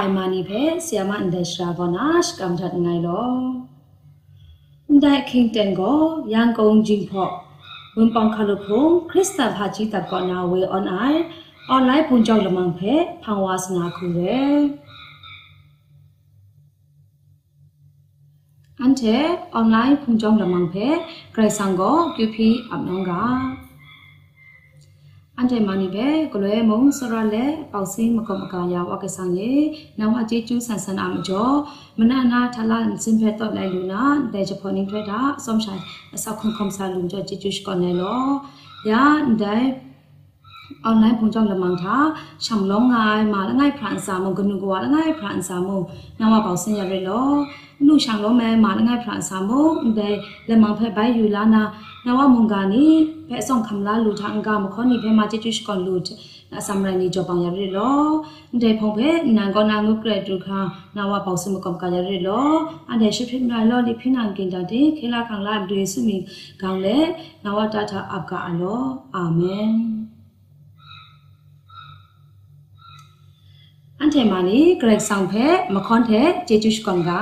အိုင်မာနီပဲဆီယမအန်ဒက်ရှာဘောနာရှ်ကမ်ထတ်ငိုင်လောဒိုင်ခင်တန်ကိုယန်ကုံဂျင်ဖော့ဝန်ပောင်ခါလုဖုံခရစ်စတဟာချီတကောနာဝေအွန်အိုင်အွန်လိုင်းပွန်ကြောက်လမန်ဖဲဖောင်ဝါစနာခုရဲအန်တဲ့အွန်လိုင်းပွန်ကြောက်လမန်ဖဲဂရိတ်ဆန်ကို QP အမနောင်က အန်တဲမနီပဲကလွဲမုံစရလဲပေါစင်းမကမကာယာဝကဆောင်ရေနောင်အကျေကျူးဆန်ဆန်အမကျော်မနနာထလာစင်ဖက်တော့လိုက်လူနာဒေဂျဖော်နင်းထွဲတာအစုံဆိုင်အဆောက်ခွန်ခွန်ဆာလုံကျော်ကျကျူးစကောနေလောယာဒိုင်ออนไลน์พงจองละมังทาช่ำล้องงายมาละง่ายพรานสามงกนุกว่าละง่ายพรานสามงนาวาเป่าเสียเรลอလူရှောင်းလုံးမဲမာလငယ်ဖရန်ဆာမိုဒဲလေမောင်ဖဲဘိုင်ယူလာနာ နဝမုန်ဂာနီဖဲဆောင်ခမလာလူထန်ကမခေါနီဖဲမာချီချူရှ်ကွန်လူအစမရနီဂျပန်ရရီလောဒဲဖုံဖဲနန်ကောနာငုကရတူခါနဝပေါစမကမ်ကရရီလောအဒဲရှိဖိမလာလောဒီဖိနန်ကင်တတေခေလာခံလာဒွေစုမီကောင်းလေနဝတာတာအပ်ကအလောအာမင်အန်တေမာနီဂရက်ဆောင်ဖဲမခွန်တဲ့ဂျေဂျူရှ်ကွန်က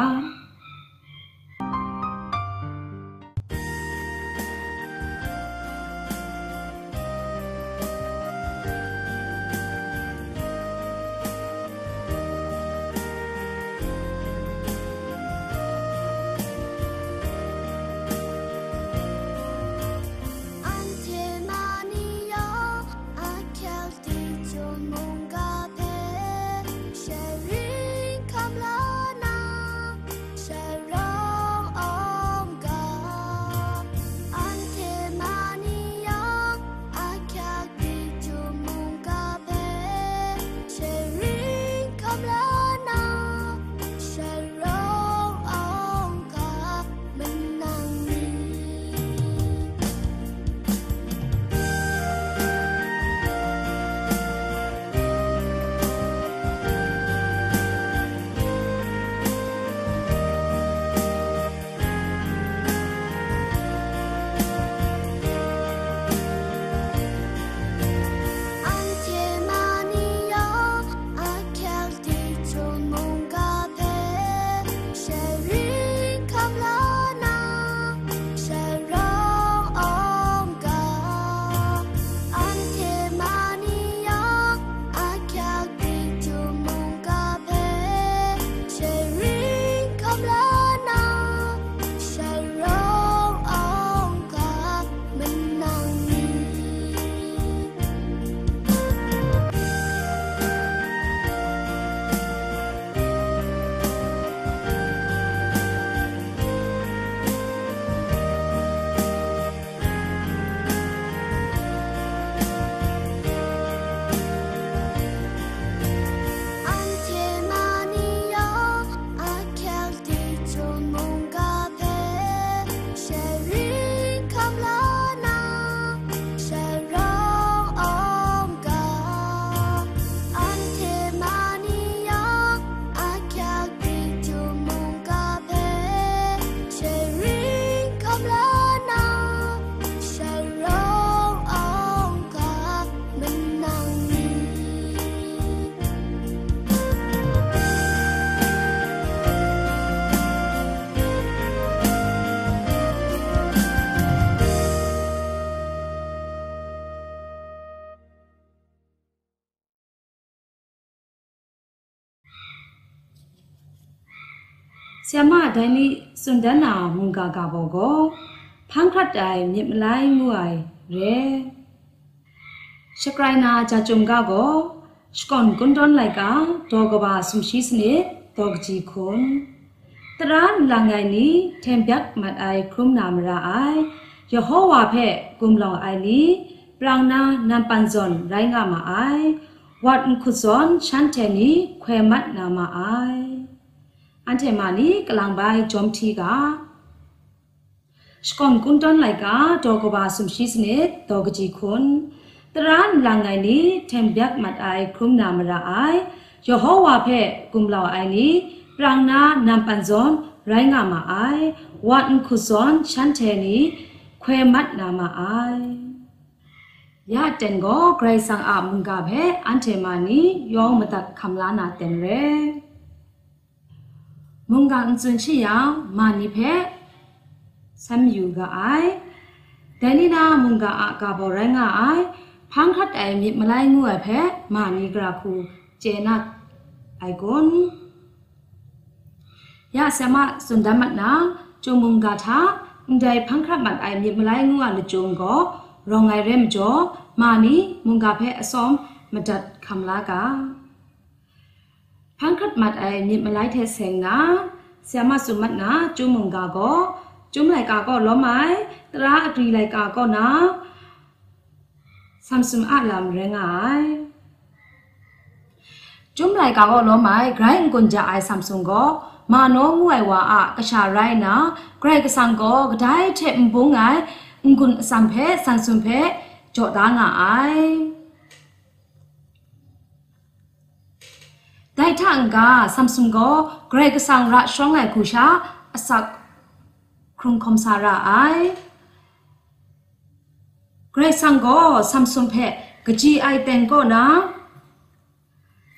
ဆီယမဒိုင်လီစွန်ဒနာမုန်ကာကာဘောကိုဖန်ခတ်တိုင်မြစ်မလိုက်ငွိုင်ရဲရှကရိုင်နာဂျာဂျုံကာကိုစကွန်ကွန်ဒွန်လိုက်ကာဒေါကဘာဆုရှိစနေဒေါကဂျီခွန်တရန်လငိုင်နီထေမ်ဘက်မတ်အိုင်ခရုမနာမရာအိုင်ယေဟောဝါဖဲကုမ်လောင်အိုင်လီပလောင်နာနမ်ပန်ဇွန်ရိုင်းငါမအိုင်ဝတ်ခုဇွန်ချန်တေနီခွဲမတ်နာမအိုင် อันเทมาลีกลังใบจอมทีกาสกอนกุนตันไลกาดอกบาสุมชิสเนตดอกจีคนตรานลังไงนี้เทมยักมัดไอครุมนามราไอยโฮวาเพกุมลาวไอนี้ปรางนานำปันซอนไรงามาไอวันคุซอนชันเทนี้แควมัดนามาไอยาเตนก็ไกรสังอามุงกาเพอันเทมานี้ยองมาตักคำลานาเตนเร မုန်ကန်စွန်ချီယောင်မာနီဖဲဆမ်ယူကအိုင်ဒဲနီနာမုန်ကအကဘောရန်ကအိုင်ဖန်းခတ်အိုင်မြမလိုက်ငွေဖဲမာနီဂရာခုကျေနတ်အိုင်ကွန်ရဆမစွန်ဒမတ်နာကျုံမုန်ကထာအန်ဒိုင်ဖန်းခတ်မတ်အိုင်မြမလိုက်ငွေလကြုံကိုရောငိုင်ရဲမကျော်မာနီမုန်ကဖဲအစောမဒတ်ခမ်လာကဖန်ခတ်မတ်အိုင်မြစ်မလိုက်တဲ့ဆင်နာဆ iam မဆုမတ်နာကျုံမုန် ကကောကျုံလိုက်ကာကောလောမိုင်တရာအဂရီလိုက်ကာကောနာဆမ်ဆုမအလမ်ရငိုင်ကျုံလိုက်ကာကောလောမိုင်ဂရိုင်းကွန်ဂျာအိုင်ဆမ်ဆုန်ကောမာနောငွေဝါအကရှာရိုင်းနာဂရိုက်ကဆန်ကောဂဒိုင်ချက်ဘုံငိုင်ငွန်းစံဖဲဆန်ဆုန်ဖဲကြောဒါငါအိုင်ဒိုင်ထန်ကဆမ်ဆုန်ကိုဂရက်ကဆန်ရရှောင်းငယ်ခုရှာအစက်ခရုံကွန်ဆာရာအိုင်ဂရက်ဆန်ကိုဆမ်ဆုန်ဖဲကကြီးအိုင်တန်ကိုနာကရာအန်စန်ရှငုနိုင်ဂျောရှပရန်ဝိုင်တန် ไดทังกาซัมซุงก็เกรกสังระช่องไอคูชาอสักครุงคมสาระไอเกรกสังก็ซัมซุงเพะกจีไอเต็งก็นะ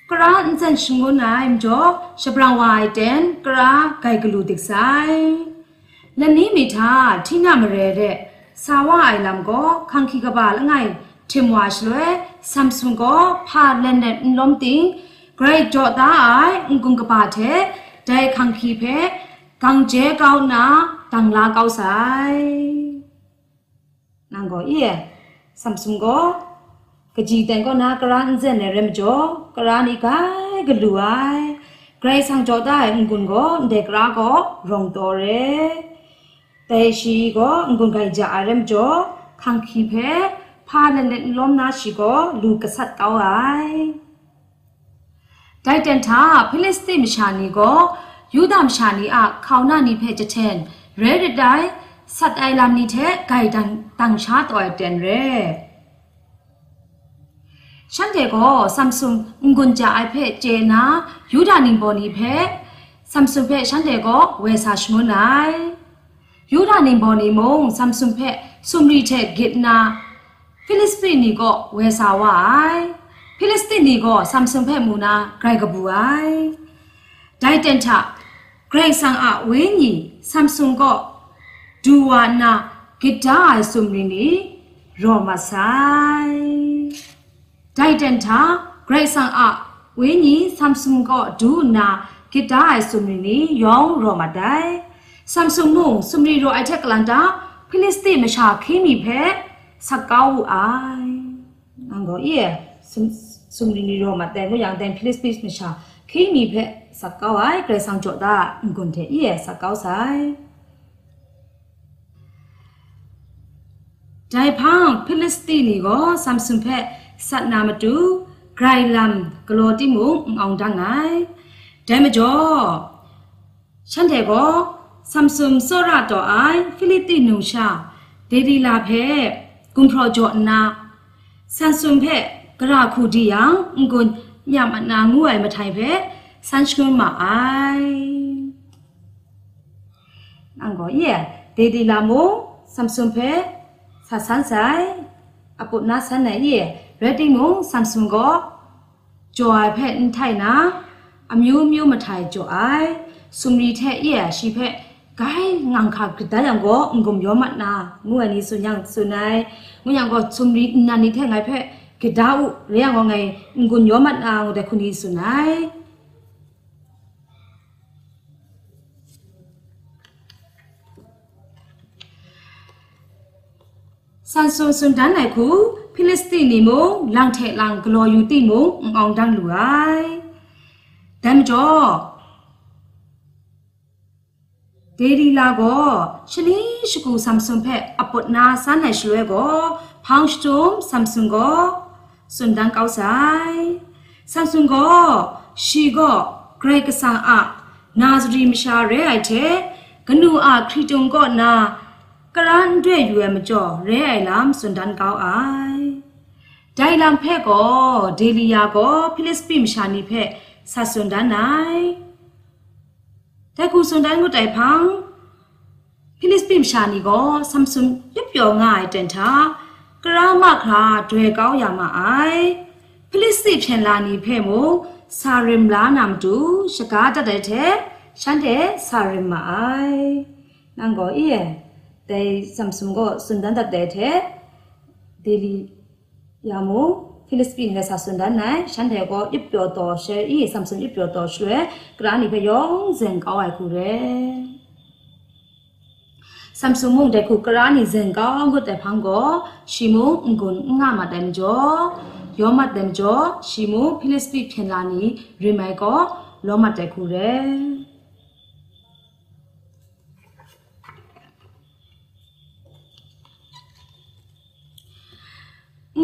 กระอันจันชงุนายมจ่อชบรางวายเต็นกระไกกลูติกไซและนี้มีท่าที่น่ามเรเดสาวไอลำก็คังคีกบาลไงเทมวาชเลยซัมซุงก็พาเลนเนนล้มติง bright dot da ai ngung ka pa the dai khang khi phe gang je kau na dang la kau sai nang go ye samsung go ကကြည်တန်ကနာကရန်ဇန်နဲ့ရမ်ဂျောကရာနီကဲဂလူအိုင်ဂရိတ်ဆောင်ကြောတိုင်ငွန်ကိုဒေကရာကိုရုံတော်ရဲတေရှိကိုငွန်ကိုင်ကြအရမ်ဂျောခန့်ခိဖဲဖာနနဲ့လုံးနာရှိကိုလူကဆတ်ကောင်းအိုင် นีก็ยูดามชานีอะเขาหน้านีเพจเทนเรดไดสัตไอลามนีเทไกดังตังชาตัวเตนเรฉันเดก็ซัมซุงงุนจาไอเพเจนายูดานิงบอนีเพซัมซุงเพฉันเดก็เวซาชมุนไอยูดานิဘောနေမုံဆမ်ဆုမ်ဖက်ဆုမရီတဲ့ဂစ်နာဖိလစ်ပင်းနီကိုဝဲစာဝိုင် ဖိလစ်တင်နီကိုဆမ်ဆုမ်ဖက်မူနာဂရိုက်ကပူအိုင်ဒိုင်တန်တာဂရိတ်ဆန်အဝင်းညီဆမ်ဆုမ်ကိုဒူဝါနာဂီတာဆုမရီနီရောမဆိုင်ဒိုင်တန်တာဂရိတ်ဆန်အဝင်းညီဆမ်ဆုမ်ကိုဒူနာဂီတာဆုမရီနီယောင်ရောမတိုင်ဆမ်ဆုန်မုံစမရီရိုအိုက်ထက်ကလန်တာဖိလစ်တိမရှာခင်းမီဖဲစကောက်အိုင်အန်ကိုယေစမရီ ရိုမတဲ့ကိုយ៉ាងတဲ့ဖိလစ်ပိမရှာခင်းမီဖဲစကောက်အိုင်ကရဆောင်ကြောတာငွန်တဲ့ယေစကောက်ဆိုင်ဒိုင်ဖောင်ဖိလစ်တိနီကိုဆမ်ဆုန်ဖဲစတ်နာမတူဂရိုင်လမ်ဂလိုတိ မုံအောင်တငိုင်ဒဲမကျော်ရှန်တဲ့ကိုဆမ်ဆုမ်စောရတော်အိုင်ဖိလိတိနုရှာဒေဒီလာဖဲကွန်ပရိုဂျောနာဆန်ဆုမ်ဖဲကရခုဒီယံငွန်းညမနာငူအိုင်မထိုင်ဖဲဆန်ရှွန်းမအိုင်အန်ကိုယေဒေဒီလာမိုဆမ်ဆုမ်ဖဲဆာဆန်ဆိုင်အပုနာဆန်နေယေရတိငုံဆမ်ဆုမ်ကိုကြွာဖဲအန်ထိုင်နာအမျိုးမျိုးမထိုင်ကြွအိုင်စုံရီထက်ယေရှိဖဲกายงังคากตายังก็งมยอมัดนางูอันนี้สุยังสุนัยงูยังก็ ကဒါဥလေဟောငိုင်ငုညောမတ်အာငုတဲ့ခုနီဆုနိုင်ဆန်ဆွန်ဆွန်ဒန်နိုင်ခုဖိလစ်တိနီမုံလောင်ထဲလောင်ဂလော်ယူတိမုံအောင်တန်းလူအိုင်ဒမ်ကြောဒေဒီလာကောရှလီရှကူဆမ်ဆွန်ဖက်အပုတ်နာဆန်နိုင်ရှလွဲကော 팡슈좀 삼순거 ဆမ်ဆွန်ကိုစွန်ဒန်ကောက်ဆိုင်ဆမ်ဆွန်ကိုရှီကိုဂရိတ်ကဆန်အနာဇရီမရှာရဲအိုက်တဲ့ဂနူအခရီတုံကိုနာကရန်တွေ့ယူရမကျော်ရဲအိုင်လမ်စွန်ဒန်ကောက်အိုင်ဒိုင်လမ်ဖက်ကိုဒေလီယာကိုဖိလစ်ပိမရှာနီဖက်ဆာစွန်ဒန်နိုင်แต่กูสุนดันกูไต่พังฟิลิปปินชานีก็ซัมซุงยุบยอง่ายเต็นทา ကရမခါဒွေကောင်းရမှာအိုင်ဖလစ်စစ်ဖြန်လာနီဖဲ့မို့စာရင်လာနမ်တူရှကားတတဲ့တဲ့ရှန်တဲ့စာရင်မအိုင်နန်ကိုအေးတဲ့ဆမ်ဆုံကိုစွန်ဒန်တတဲ့တဲ့ဒေလီယာမို့ဖိလစ်ပိနဲ့ဆာစွန်ဒန်နိုင်ရှန်တဲ့ကိုအစ်ပြော်တော်ရှဲအေးဆမ်ဆုံအစ်ပြော်တော်ရွှဲကရာနီဖဲ့ယောင်းစင်ကောင်းအိုင်ခုရဲ Samsung mong de ku krani zen ga ngo te phang go shimu ngun nga ma dem jo yo ma dem jo shimu philippi phin la ni remai go lo ma te ku re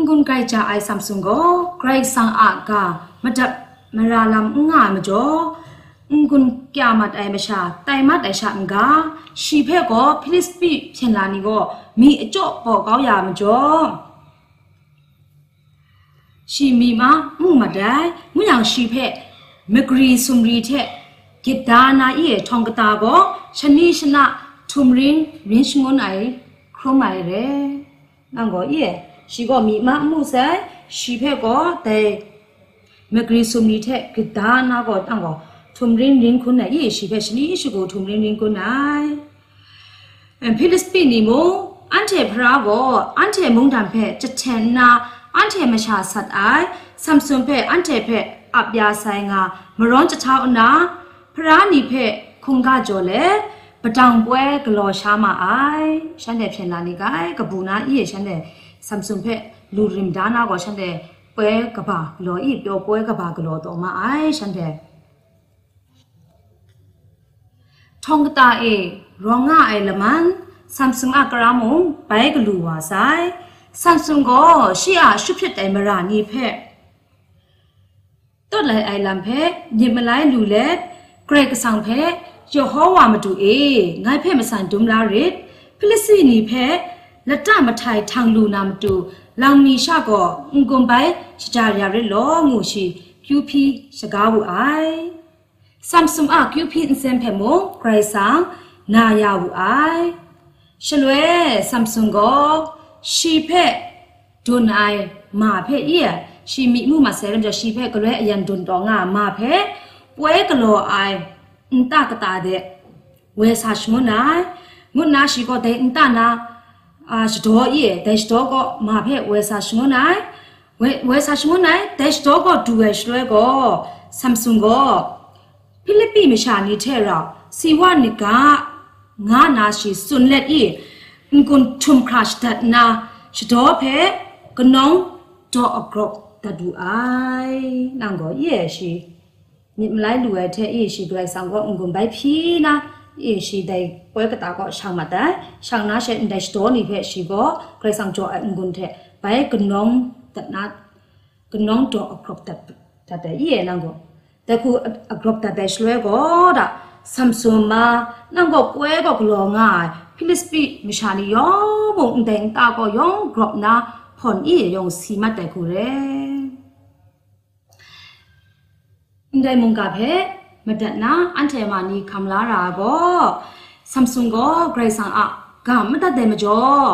ငုံကైချာအိုင်ဆမ်ဆုန်ကိုဂရိတ်ဆန်အာကာမတပ်မရာလမ်ငါမကျော်ငုံ န်ကြမတ်အိုင်မရှာတိုင်မတ်အိုင်ရှာငါရှီဖဲကိုဖိလစ်ပိဖင်လာနီကိုမိအကျော့ပေါ်ကောင်းရမကျော်ရှီမီမာမှုမဒိုင်မြယောင်ရှီဖက်မဂရီဆုမရီထက်ဂစ်ဒါနာဤထောင်ကတာကိုရှနီရှနာထုမရင်ရင်ရှငွန်အိုင်ခရမိုင်ရဲနန်ကိုဤရှီကိုမီမာမှုဆိုင်ရှီဖက်ကိုတဲ့မဂရီဆုမရီထက်ဂစ်ဒါနာကိုတန်ကို ထုမရင်ရင်ခွန်းနဲ့ဤရှီဖက်ရှနီရှကိုထုမရင်ရင်ခွန်းနိုင်အဖိလစ်ပိနီမိုအန်တေဖရာကိုအန်တေမုန်တန်ဖက်တချန်နာအန်ထေမရှာဆတ်အိုင်ဆမ်ဆွန်ဖဲအန်ထေဖဲအပြာဆိုင်ကမရွန်တချောင်းအနာဖရာနီဖဲခုံကကြော်လေပတောင်ပွဲဂလော်ရှားမအိုင်ရှန်တဲ့ဖြစ်လာနေကဲကပူနာဤရရှန်တဲ့ဆမ်ဆွန်ဖဲလူရင်ဒါနာကိုရှန်တဲ့ပွဲကဘာဂလော်ဤပြောပွဲကဘာဂလော်တော့မအိုင်ရှန်တဲ့ ทองตาเอรองง่าไอละมันซัมซุงอากรามุงไปกลูวาไซဆမ်ဆုံကိုရှေ့အားရှုဖြစ်တိုင်မရာနေဖက်တွတ်လိုက်အိုင်လန်ဖက်ညင်မလိုက်လူလက်ဂရက်ကဆောင်ဖက်ယောဟောဝါမတူအေးငိုင်ဖက်မဆန်ဒုံလာရစ်ဖိလစ်စီနီဖက်လက်တမထိုင်ထောင်လူနာမတူလောင်မီရှကောငွန်ပိုင်စကြရရလောငူရှိ QP စကားဘူးအိုင် Samsung အ QP အစင်ဖက်မို့ဂရိဆောင်နာရဘူးအိုင်ရှလွဲ Samsung ကိုရှီဖက်ဒွန်အိုင်မာဖက်ဤရှီမီမှုမှာဆဲ ရကြရှီဖက်ကလွဲအရန်ဒွန်တော်ငါမာဖက်ပွဲကလောအိုင်အန်တကတာတဲ့ဝဲဆာရှမနိုင်ငုနာရှိကိုတဲ့အန်တနာအာရှတော်ဤတဲ့ရှတော်ကိုမာဖက်ဝဲဆာရှမနိုင်ဝဲဝဲဆာရှမနိုင်တဲ့ရှတော်ကိုဒူဝဲရှလွဲကိုဆမ်ဆုန်ကို ဖိလစ်ပိမရှာနေတဲ့တော့စီဝနိကငါနာရှိစွန်လက်ဤငွန်ထုံခရရှ်ဒတ်နာရှဒေါ်ဖဲကနောင်ဒေါ်အဂရော့တဒူအိုင်နောင်ကိုယေရှိမြစ်မလိုက်လူရဲ့တဲ့ယေရှိကြိုက်ဆောင်ကိုငွန်ဘိုက်ဖြီနာယေရှိတဲ့ပွဲကတာကိုရှောင်းမတဲ့ရှောင်းနာရှက်ဒက်စတိုနီဖဲရှိကိုကြိုက်ဆောင်ကြောအငွန်တဲ့ဘိုက်ကနောင်တတ်နာကနောင်ဒေါ်အဂရော့တတ်တတ်ယေနောင်ကို တခုအဂရော့တတ်တဲ့ရှလွဲကိုဒါဆမ်ဆွန်မာနောင်ကိုပွဲကိုဂလောငါဖိလစ်ပိမရှာနီယောဘုံဒန်တာကိုယောဂရော့နာဖွန်ဤယောစီမတ်တဲ့ခုရဲအန်ဒိုင်မုန်ကဖဲမဒတ်နာအန်ထေမာနီခမ်လာရာကိုဆမ်ဆုန်ကိုဂရိတ်ဆန်အကမတတ်တယ်မကျော်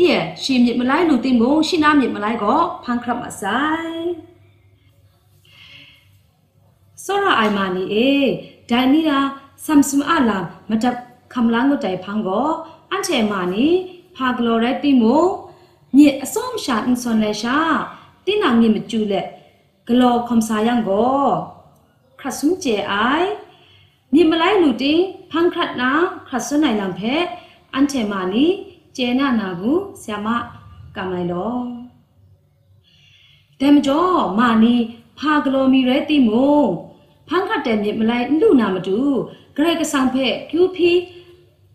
ယေရှီမြစ်မလိုက်လူတင်ကိုရှီနာမြစ်မလိုက်ကိုဖန်ခရပ်အဆိုင် ဆိုရာအိုင်မာနီအေဒိုင်နီရာဆမ်ဆုအလာမတပ်ခမလာငုတ်တိုင်ဖန်ကိုအန်ချေမာနီဖာဂလိုရက်တီမိုညစ်အစုံရှာအင်ဆွန်လဲရှာတင်းနာမြင့်မကျူလက်ဂလော်ခွန်ဆာယန်ကိုခရဆုံကျေအိုင်မြင်မလိုက်လူတင်းဖန်ခရတ်နာခရဆွန်နိုင်လံဖဲအန်ချေမာနီကျေနာနာကူဆ iam ကမိုင်လောဒဲမကျော်မာနီဖာဂလိုမီရဲတီမို ဖန်ခတ်တဲ့မြစ်မလိုက်လူနာမတူဂရက်ကဆောင်ဖဲ QP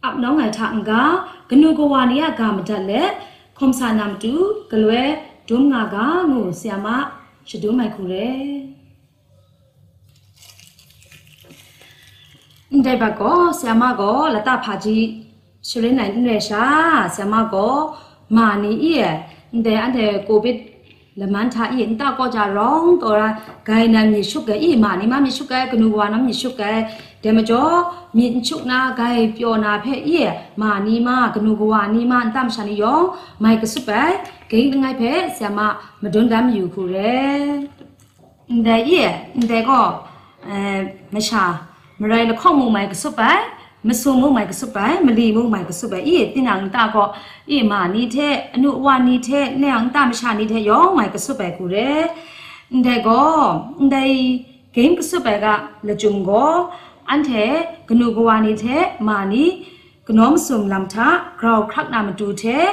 အပ်နောင်းငါထအင်္ဂါဂနုကဝနီယဂါမတလက်ခုံစာနမ်တူဂလွဲဒုံငါကငုဆီယမရှဒုမိုက်ခုရဲအန်တိုင်ဘကောဆီယမကောလတဖာကြီးရှလင်းနိုင်နေရှာဆီယမကောမာနီဤရဲ့အန်တဲ့အန်တဲ့ကိုဗစ် လမန်ထာဤအတာကောကြရောင်းတော်ရာဂိုင်နမ်မြေရှုကဲဤမာနီမမြေရှုကဲကနူဝါနမ်မြေရှုကဲဒေမကျော်မြေရှုနာဂိုင်ပြောနာဖဲဤမာနီမကနူကဝါနီမအတမ်ရှာနီယောမိုက်ကစုပဲဂိမ်းငိုင်ဖဲဆ iam မဒွန်းဒမ်ယူခုရဲတဲ့ဤတဲ့ကောအဲမရှာမရိုင်လခေါမုံမိုက်ကစုပဲ မဆုံမုံမိုင်ကစုပိုင်မလီမုံမိုင်ကစုပိုင်ဤတင်အောင်တာကောဤမာနီတဲ့အနုအဝနီတဲ့နဲ့အောင်တာမရှာနေတဲ့ရောမိုင်ကစုပိုင်ကူတယ်ဒါကောဒိုင်ဂိမ်းကစုပိုင်ကလကြုံကောအန်တဲ့ဂနုကဝနေတဲ့မာနီကနောမဆုံလမ်သာဂရောက်ခက်နာမတူတဲ့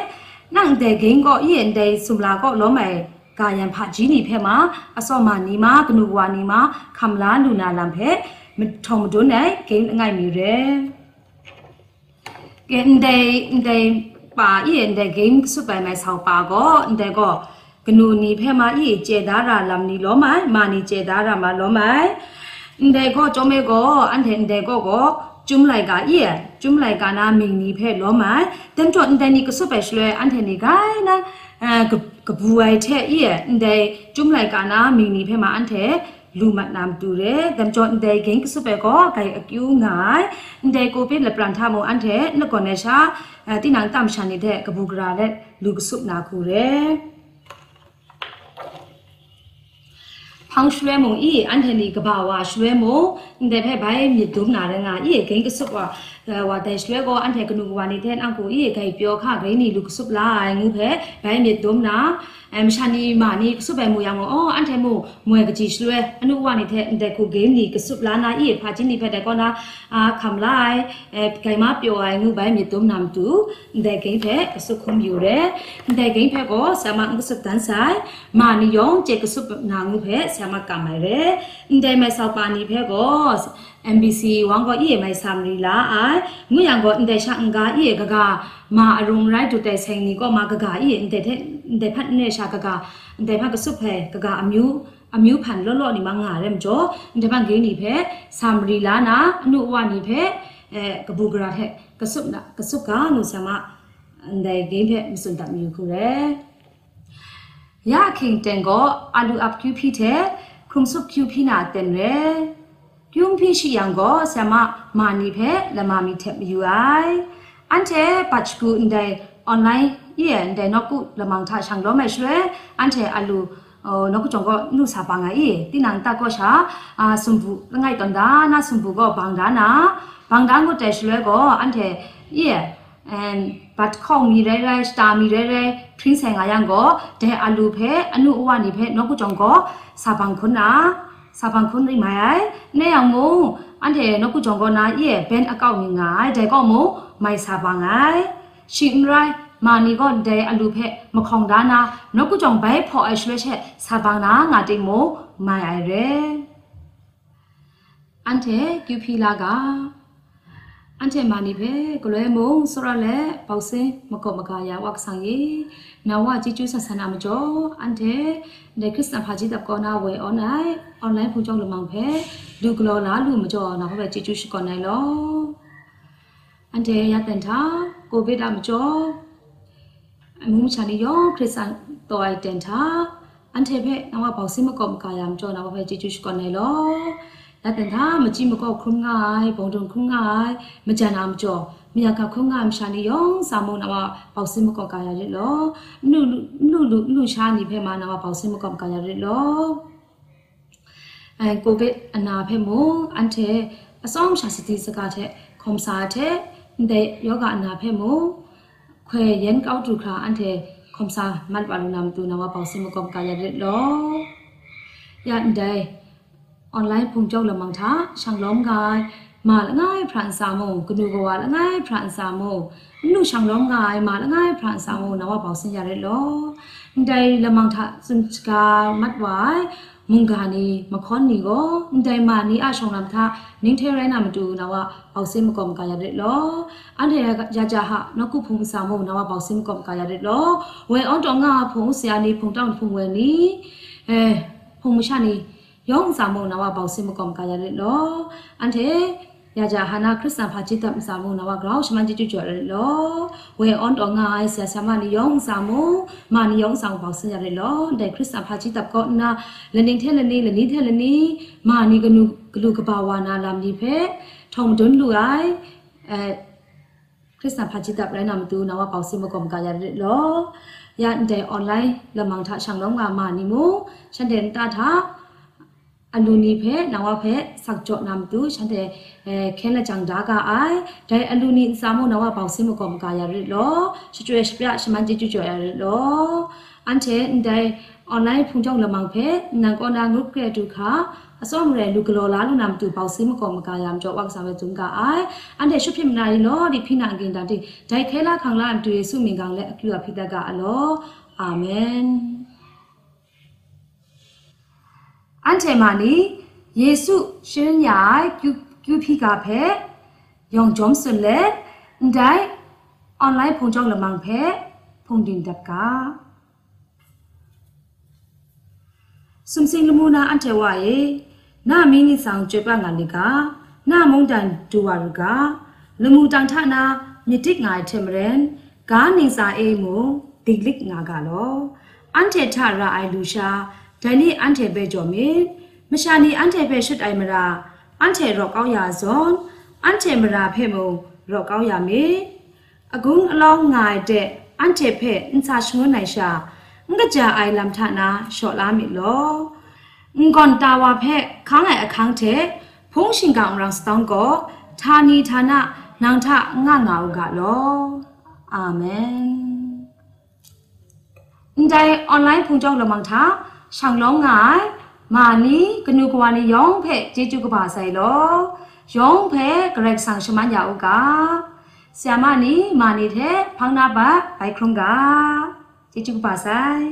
နန့်တဲ့ဂိမ်းကောဤအန်တဲ့ဆုံလာကောလောမိုင်ကာယံဖာကြီးနေဖက်မှာအစော့မာနီမာကနုဝါနီမာခမလာလူနာလံဖက်မထုံမတွန်းနိုင်ဂိမ်းအငိုက်မီရဲ 근데 근데 바 이엔데 게임 수바이마이 사오바고 근데 거 그누니 페마 이 제다라 람니 로마이 마니 제다라 마 로마이 근데 거 좀에 거 안텐데 거고 줌라이가 예 줌라이가 나 밍니 페 로마이 덴토 인데니 그 스페셜레 안테니가 나그 부와이 테 예, 근데 줌라이가 나 밍니 페마 안테 လူမနမ်တူရဲဂမ်ဂျွန်ဒေဂင်ကစုပေကောဂိုင်အကျူငိုင်ဒေကိုပိလပရန်ထမုံအန်တဲ့နကောနေရှာတိနန်တမ်ရှာနေတဲ့ကဘူဂရာလက်လူကစုနာခုရဲဖောင်ရွှဲမုံဤအန်ထနီကဘာဝါရွှဲမုံဒေဖဲဘိုင်မြေဒုံနာရငါဤဂင်ကစုပော ဝါဒက်ရွဲကောအန်ထေကနူဝါနေတဲ့အောင်ကိုဤခိုင်ပြောခဂိနီလူဆုပလာငုဖဲဘိုင်းမြေတုံနာအမ်ရှာနီမာနီဆုပဲမူယောင်အောအန်ထေမိုမွဲကကြီးလွဲအနုဝါနေတဲ့တဲ့ကိုဂိနီကဆုပလာနာဤဖာချင်းနီဖဲတဲ့ကောနာအာခမ်လိုက်အဲဂိုင်မပြောအိုင်ငုဘိုင်းမြေတုံနာမတူတဲ့ဂိဖဲဆုခုံယူရဲတဲ့ဂိဖဲကောဆာမငုဆုတန်ဆိုင်မာနီယောင်ကျေကဆုနာငုဖဲဆာမကမရဲတဲ့မဲဆောက်ပါနီဖဲကော MBC ဝမ်ကိုဤမိုင်ဆမ်ရီလာအိုင်ငွေရံကိုအန်တဲ့ရှာအင်္ဂါဤကကမာအရုံရိုက်တူတဲ့ဆိုင်နီကိုမာကကဤအန်တဲ့တဲ့ဖတ်နေရှာကကအန်တဲ့ဖတ်ကဆုဖဲကကအမျိုးအမျိုးဖန်လောလောနီမငါရဲမကျော်အန်တဲ့ဖတ်ဂိနီဖဲဆမ်ရီလာနာအနုဝနီဖဲအဲကဘူဂရာတဲ့ကဆုနာကဆု ပ်ကျူဖီတဲ့ခုံဆုကျူဖီနာတန်ရဲပြုံးဖိရှိယံကိုဆမမာနီဖဲလမမီထက်မြူအိုင်အန်တဲ့ပတ်ကူအန်တဲ့အွန်လိုင်းယေန်တဲ့နော်ကုလမောင်ထချန်လောမဲရွှဲအန်တဲ့အလူအော်နော်ကကြောင့်ကနုစာပါငါဤတင်းနန်တကောရှာအာစွန်ဘူးငိုင်တန်ဒါနာစွန်ဘူးကဘန်ဒါနာဘန်ဒါကိုတဲရွှဲကိုအန်တဲ့ယေ and but ခေါမီရဲရဲစတာမီရဲရဲထင်းဆိုင်ငါယံကိုတဲ့အလူဖဲအနုအဝနိဖဲနော်ကကြောင့်ကစာပန်ခွနာ စာပန်ခွန်ရိမိုင်နေအောင်မို့အန်တဲ့နော်ကုကြောင့်ကနာရဲ့ဘန်အကောင့်ငငိုင်တဲ့ကောမို့မိုင်စာပန်ငိုင်ရှင်ရိုင်မာနီကောတဲ့အလူဖက်မခေါင်ဒါနာနော်ကုကြောင့်ဘိုင်ဖော်အရွှဲချက်စာပန်နာငါတိတ်မို့မိုင်ရဲအန်တဲ့ကျူဖီလာက အန်ချေမာနီပဲကလွဲမုံစရလဲပေါစင်မကောမကာယာဝက်ဆောင်ရီနဝជីကျူးဆဆနာမကျော်အန်တဲ့ဒေခရစ်စတန်ဖာဂျီတပ်ကောနာဝဲအွန်လိုင်းအွန်လိုင်းဖူကြောင့်လမောင်ဖဲလူကလောလာလူမကျော်နာဘဲជីကျူးရှိကောနိုင်လောအန်တဲ့ရတန်တာကိုဗစ်တာမကျော်အမှုချာနေရောခရစ်စတန်တော်အိုက်တန်တာအန်တဲ့ပဲနဝပေါစင်မကောမကာယာမကျော်နာဘဲជីကျူးရှိကောနိုင်လော လာတန်သာမကြည့်မကောက်ခုံငိုင်ဘုံတုံခုံငိုင်မကြနာမကျော်မြာကခုံငိုင်မရှာနေယောစာမုံနာမပေါစင်မကောက်ကာရရလောနုနုနုရှာနေဖဲမှာနာမပေါစင်မကောက်ကာရရလောအဲကိုဗစ်အနာဖဲမို့အန်တဲ့အဆောင်ရှာစတိစကားတဲ့ခုံစားတဲ့တဲ့ယောဂအနာဖဲမို့ခွဲရန်ကောက်တူခါအန်တဲ့ခုံစားမတ်ဝလူနာမတူနာမပေါစင်မကောက်ကာရရလောရန်တဲ့ ออนไลน์พุงเจ้าละมังทาช่างล้อมกายมาละง่ายพรานสามโมกนูกว่าละง่ายพรานสามโมนูช่างล้อมกายมาละง่ายพรานสามโมนะว่าเบาสัญญาได้ลอได้ละมังทาสุนกามัดไว้มุงกานีมะค้อนนีก็ได้มานีอาชงลำทานิ่งเทไรนามาดูนะว่าเบาเส้นมะกอมกายได้ลออันเดียยาจาหะนกุพุงสามโมนะว่าเบาเส้นมะกอมกายได้ลอเวออนตองงาพุงเสียนีพุงต้องพุงเวนีเอพุงมชานีယောင်စာမုံနာဝပေါစင်မကောမကရလေလောအန်တဲ့ ရကြဟာနာခရစ်စတန်ဖာจิตတမစာမုံနဝဂရောင်းရှမန် yong samo nawa bausi mukom ka yare lo ante ya ja hana krishna pha chita samo nawa grau shman chi chu chu yare lo we on to nga ai sia sama ni yong samo ma ni yong sang bausi yare lo de krishna pha chita ko na lening the leni leni the leni ma ni gnu glu ka ba wa na lam ni phe thong don lu ai eh krishna pha chita ra na mtu nawa bausi mukom ka yare lo ยันเดออนไลน์ละมังทะช่างน้องงามานิมูฉันเดนตาทะ အလူနီဖဲနဝဖဲစောက်ကြော့နာမတူရှန်တဲ့အဲခဲလက်ချောင်ဒါကအိုင်ဒိုင်အလူနီစာမနဝပေါစမကောမကရရလောရှကျွေရှပြရှမန်จิตကြွရရလောအန်တဲ့ဒိုင်အွန်လိုင်းဖုန်ကြောင့်လမန်ဖဲနန်ကောနာငုတ်ကဲတူခါအစောမရလူကလောလာလူနာမတူပေါစမကောမကရမ်ကြောဝက်ဆာဝဲတုံကအိုင်အန်တဲ့ရှုဖြစ်မနာရီလောဒီဖိနာအင်တာတိဒိုင်ခဲလာခံလာအတူစုမင်ကောင်လဲအကျူအဖိတကအလောအာမင် အန်တေမာနီယေစုရှင်ရိုင်ကျူကျူဖိကဖဲယောင်ဂျုံဆွန်လေဒိုင်အွန်လိုင်းဖုန်ကြောင့်လမန်ဖဲဖုန်တင်တပ်ကစုံစင်လမူနာအန်တေဝါယေနာမင်းနိဆောင်ကျွပငါလေကနာမုန်တန်ဒူဝါရကလမှုတန်ထနာမြစ်တစ်ငါထေမရန်ဂါနေစာအေးမူ ဒီလစ်ငါကလောအန်တေထရာအိုင်လူရှာဒိုင်နီအန်တေပဲကြော်မီမရှာနီအန်တေပဲရှစ်တိုင်မရာအန်တေရောကောင်းရဇွန်အန်တေမရာဖေမုံရောကောင်းရမီအကုန်းအလောင်းငိုင်တဲ့အန်တေဖဲအန်စာရှွန်းနိုင်ရှာငကကြအိုင်လမ်ထနာရှော့လာမီလောငွန်တာဝါဖဲခန်းငယ်အခန်းတဲ့ဖုံးရှင်ကောင်ရောင်စတောင်းကိုဌာနီဌာနနောင်ထငါငါဥကလောအာမင်အန်တိုင်အွန်လိုင်းဖုန်ကြောင့်လမန်သာ ရှောင်းလုံးငိုင်မာနီကနုကွာနီယောင်ဖဲဂျေကျုကပါဆိုင်လောယောင်ဖဲဂရက်ဆန်ရှမန်ယာဥကဆီယမနီမာနီတဲ့ဖောင်းနာပါဘိုက်ခရုံကဂျေကျုကပါဆိုင်